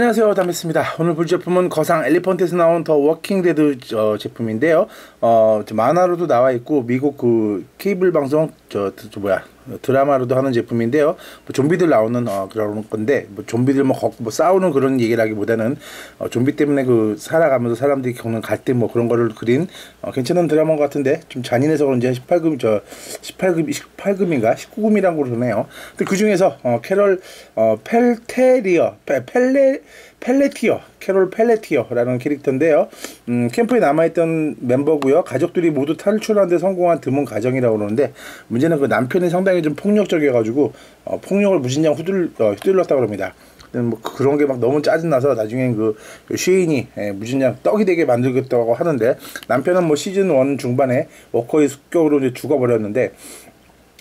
안녕하세요. 담배입니다. 오늘 볼 제품은 거상 Elephant에서 나온 The Walking Dead 어, 제품인데요. 어, 만화로도 나와 있고 미국 그 케이블 방송 저, 저 뭐야 드라마로도 하는 제품인데요. 뭐 좀비들 나오는 어, 그런 건데 뭐 좀비들 뭐, 거, 뭐 싸우는 그런 얘기라기보다는 어, 좀비 때문에 그 살아가면서 사람들이 겪는 갈등 뭐 그런 거를 그린 어, 괜찮은 드라마 같은데 좀 잔인해서 그런지 18금 저 18금 18금인가 19금이라고 그러네요. 근데 그 중에서 어, 캐럴 어, 펠테리어 펠레 펠레티어, 캐롤 펠레티어라는 캐릭터인데요. 음, 캠프에 남아있던 멤버고요. 가족들이 모두 탈출하는데 성공한 드문 가정이라고 그러는데 문제는 그 남편이 상당히 좀 폭력적이어가지고 어, 폭력을 무진장 후들, 어, 휘둘렀다고 합니다. 뭐 그런 게 막 너무 짜증나서 나중엔 그, 그 쉐인이 예, 무진장 떡이 되게 만들겠다고 하는데 남편은 뭐 시즌 one 중반에 워커의 습격으로 이제 죽어버렸는데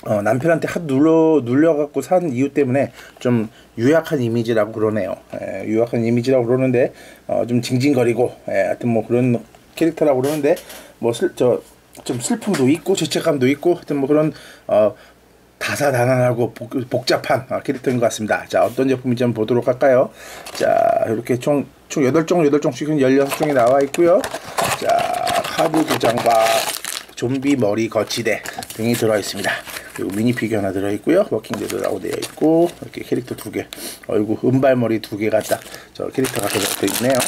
어, 남편한테 핫 눌러 눌려갖고 산 이유 때문에 좀 유약한 이미지라고 그러네요. 예, 유약한 이미지라고 그러는데 어, 좀 징징거리고 예, 하여튼 뭐 그런 캐릭터라고 그러는데 뭐저 좀 슬픔도 있고 죄책감도 있고 하여튼 뭐 그런 어, 다사다난하고 복, 잡한 어, 캐릭터인 것 같습니다. 자, 어떤 제품인지 한번 보도록 할까요? 자, 이렇게 총, 총 8종, 8종씩 16종이 나와 있고요. 자, 카드 두 장과 좀비 머리 거치대 등이 들어있습니다. 그리고 미니 피규어 하나 들어있고요. Walking Dead라고 되어 있고 이렇게 캐릭터 두 개, 얼굴 은발머리 두 개가 딱 저 캐릭터가 들어져 있네요.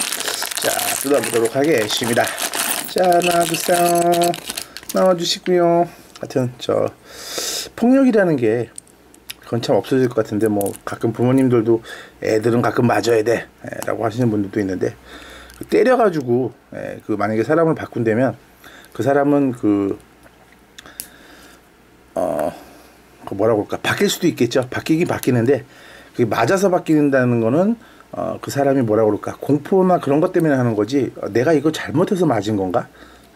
자 뜯어보도록 하겠습니다. 자 나와주세요. 나와주시고요. 하여튼 저 폭력이라는 게 그건 참 없어질 것 같은데 뭐 가끔 부모님들도 애들은 가끔 맞아야 돼 라고 하시는 분들도 있는데 때려가지고 그 만약에 사람을 바꾼다면 그 사람은 그 어, 그 뭐라고 할까 바뀔 수도 있겠죠. 바뀌긴 바뀌는데 그게 맞아서 바뀐다는 거는 어, 그 사람이 뭐라고 그럴까 공포나 그런 것 때문에 하는 거지 어, 내가 이거 잘못해서 맞은 건가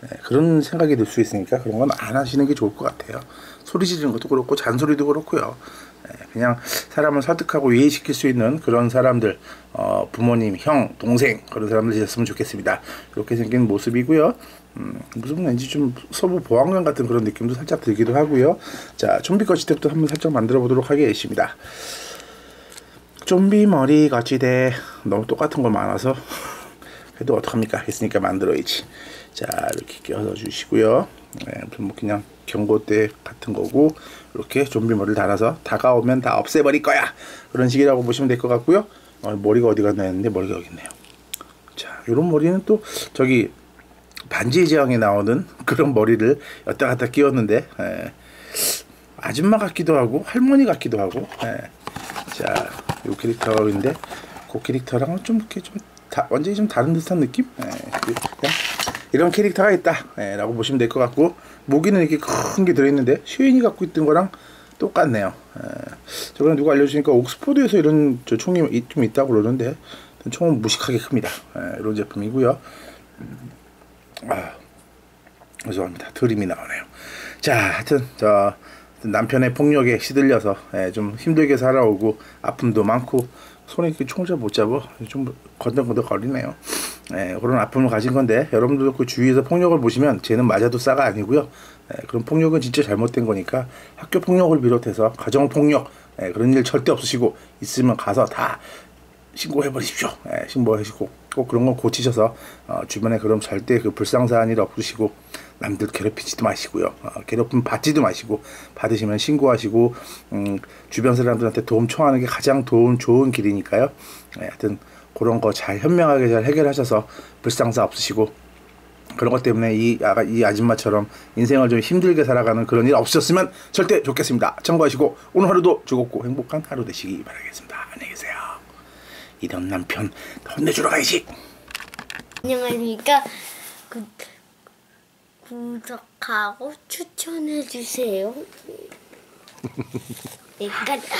네, 그런 생각이 들 수 있으니까 그런 건 안 하시는 게 좋을 것 같아요. 소리 지르는 것도 그렇고 잔소리도 그렇고요. 네, 그냥 사람을 설득하고 이해시킬 수 있는 그런 사람들 어, 부모님, 형, 동생 그런 사람들 되셨으면 좋겠습니다. 이렇게 생긴 모습이고요. 음, 무슨 왠지 좀 서부 보안관 같은 그런 느낌도 살짝 들기도 하고요. 자, 좀비 거치대도 한번 살짝 만들어 보도록 하겠습니다. 좀비 머리 거치대 너무 똑같은 거 많아서 그래도 어떡합니까? 했으니까 만들어야지. 자, 이렇게 껴서 주시고요. 네, 뭐 그냥 경고대 같은 거고 이렇게 좀비 머리를 달아서 다가오면 다 없애버릴 거야. 그런 식이라고 보시면 될 것 같고요. 어, 머리가 어디 갔나 했는데 머리가 여기 있네요. 자, 이런 머리는 또 저기 반지의 제왕에 나오는 그런 머리를 여따 갔다 끼웠는데 예. 아줌마 같기도 하고 할머니 같기도 하고 예. 자, 요 캐릭터인데 그 캐릭터랑은 좀 이렇게 좀 다, 완전히 좀 다른 듯한 느낌? 예. 이런 캐릭터가 있다 예, 라고 보시면 될 것 같고 모기는 이렇게 큰 게 들어있는데 슈인이 갖고 있던 거랑 똑같네요 예. 저번에 누가 알려주니까 옥스포드에서 이런 저 총이 좀 있다고 그러는데 총은 무식하게 큽니다 예, 이런 제품이고요 아, 죄송합니다. 드림이 나오네요. 자, 하여튼 저 남편의 폭력에 시들려서 예, 좀 힘들게 살아오고 아픔도 많고 손에 이렇게 총을 못 잡아 좀 건덕건덕 거리네요. 예, 그런 아픔을 가진 건데 여러분들도 그 주위에서 폭력을 보시면 쟤는 맞아도 싸가 아니고요. 예, 그런 폭력은 진짜 잘못된 거니까 학교 폭력을 비롯해서 가정 폭력 예, 그런 일 절대 없으시고 있으면 가서 다 신고해 버리십시오. 예, 신고하시고 꼭 그런 거 고치셔서 어, 주변에 그럼 절대 그 불상사한 일 없으시고 남들 괴롭히지도 마시고요. 어, 괴롭힘 받지도 마시고 받으시면 신고하시고 음, 주변 사람들한테 도움 청하는 게 가장 도움 좋은 길이니까요. 예, 하여튼 그런 거 잘 현명하게 잘 해결하셔서 불상사 없으시고 그런 것 때문에 이, 아, 이 아줌마처럼 인생을 좀 힘들게 살아가는 그런 일 없으셨으면 절대 좋겠습니다. 참고하시고 오늘 하루도 즐겁고 행복한 하루 되시기 바라겠습니다. 안녕히 계세요. 이런 남편 혼내주러 가야지. 안녕하십니까. 구, 구독하고 추천해주세요. 네, 가자.